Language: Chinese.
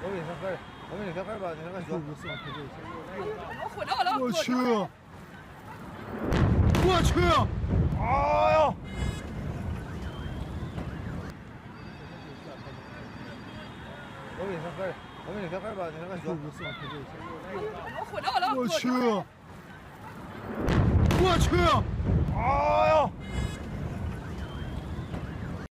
我给你上盖儿，我给你上盖儿吧，你上盖儿。我操！我我了！我去！我去！哎呦！我给你上，我给你上吧，你。我操！我我了！我去！我去！哎。